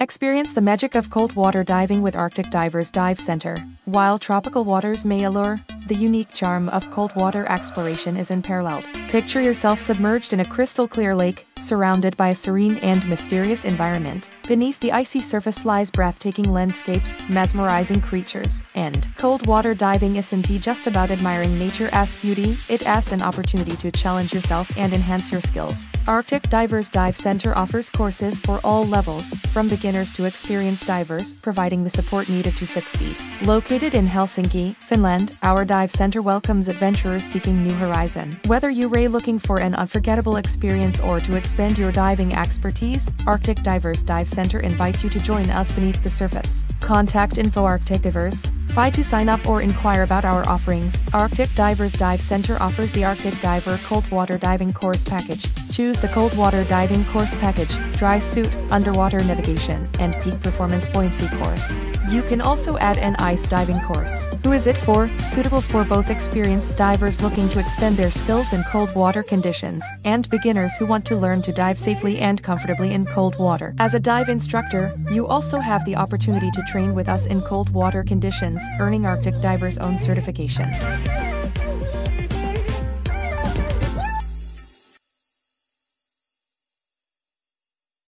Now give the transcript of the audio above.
Experience the magic of cold water diving with Arctic Divers Dive Center. While tropical waters may allure, the unique charm of cold water exploration is unparalleled. Picture yourself submerged in a crystal clear lake, surrounded by a serene and mysterious environment. Beneath the icy surface lies breathtaking landscapes, mesmerizing creatures, and cold water diving isn't just about admiring nature's beauty, it's an opportunity to challenge yourself and enhance your skills. Arctic Divers Dive Center offers courses for all levels, from beginners to experienced divers, providing the support needed to succeed. Located in Helsinki, Finland, our dive center welcomes adventurers seeking new horizon. Whether you're looking for an unforgettable experience or to expand your diving expertise, Arctic Divers Dive Center invites you to join us beneath the surface. Contact Info Arctic Divers. Fi to sign up or inquire about our offerings. Arctic Divers Dive Center offers the Arctic Diver Cold Water Diving Course Package. Choose the Cold Water Diving Course Package, Dry Suit, Underwater Navigation, and Peak Performance Buoyancy Course. You can also add an ice diving course. Who is it for? Suitable for both experienced divers looking to expand their skills in cold water conditions and beginners who want to learn to dive safely and comfortably in cold water. As a dive instructor, you also have the opportunity to train with us in cold water conditions, earning Arctic Diver's own certification.